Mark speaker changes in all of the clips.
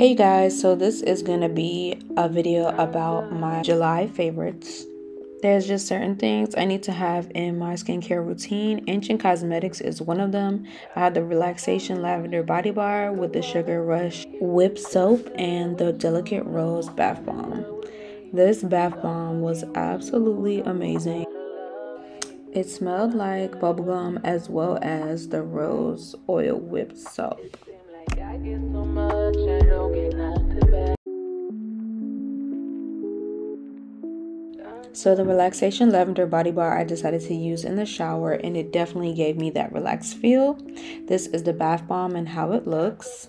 Speaker 1: Hey guys, so this is gonna be a video about my July favorites. There's just certain things I need to have in my skincare routine. Ancient Cosmetics is one of them. I have the Relaxation Lavender Body Bar with the Sugar Rush Whip Soap and the Delicate Rose Bath Bomb. This bath bomb was absolutely amazing. It smelled like bubblegum as well as the rose oil whipped soap. So the relaxation lavender body bar I decided to use in the shower and it definitely gave me that relaxed feel. This is the bath bomb and how it looks.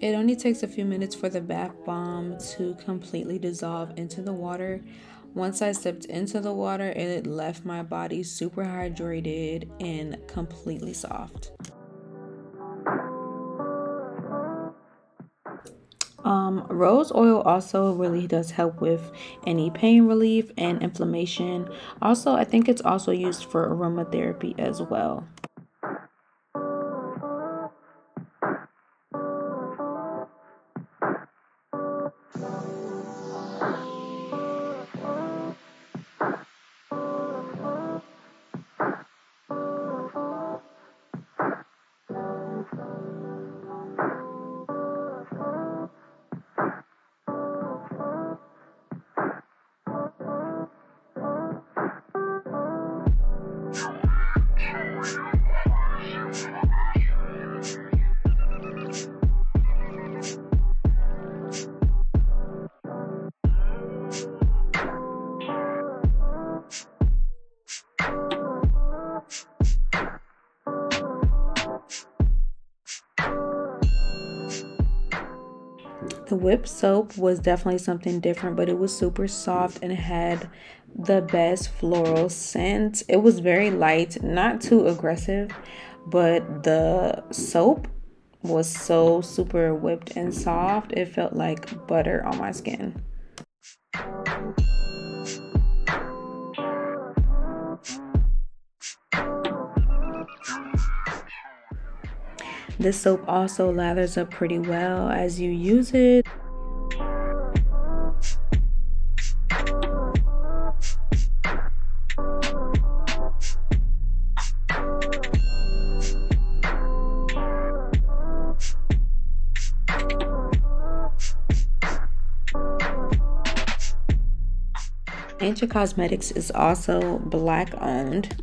Speaker 1: It only takes a few minutes for the bath bomb to completely dissolve into the water. Once I stepped into the water, it left my body super hydrated and completely soft. Um, rose oil also really does help with any pain relief and inflammation. Also, I think it's also used for aromatherapy as well. The whip soap was definitely something different, but it was super soft and had the best floral scent. It was very light, not too aggressive, but the soap was so super whipped and soft. It felt like butter on my skin. This soap also lathers up pretty well as you use it. Ancient Cosmetics is also black owned.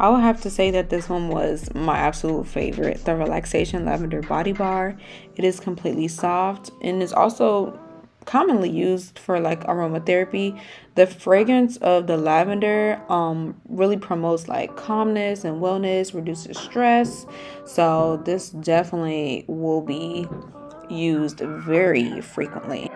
Speaker 1: I would have to say that this one was my absolute favorite, the Relaxation Lavender Body Bar. It is completely soft and is also commonly used for like aromatherapy. The fragrance of the lavender um really promotes like calmness and wellness, reduces stress. So this definitely will be used very frequently.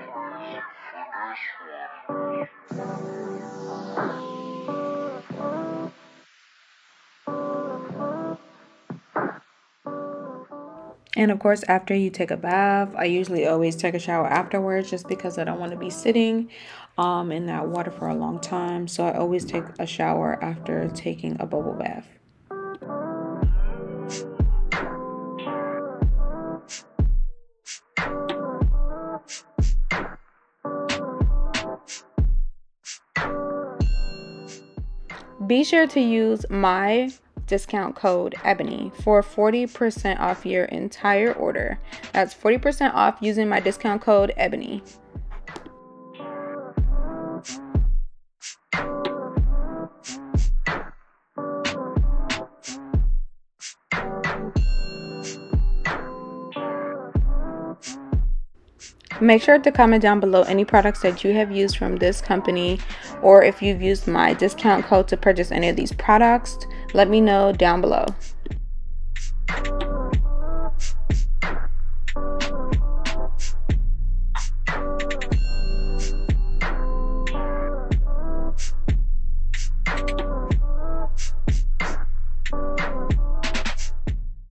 Speaker 1: And of course, after you take a bath, I usually always take a shower afterwards just because I don't want to be sitting um, in that water for a long time. So I always take a shower after taking a bubble bath. Be sure to use my discount code EBONY for 40% off your entire order. That's 40% off using my discount code EBONY. Make sure to comment down below any products that you have used from this company or if you've used my discount code to purchase any of these products. Let me know down below.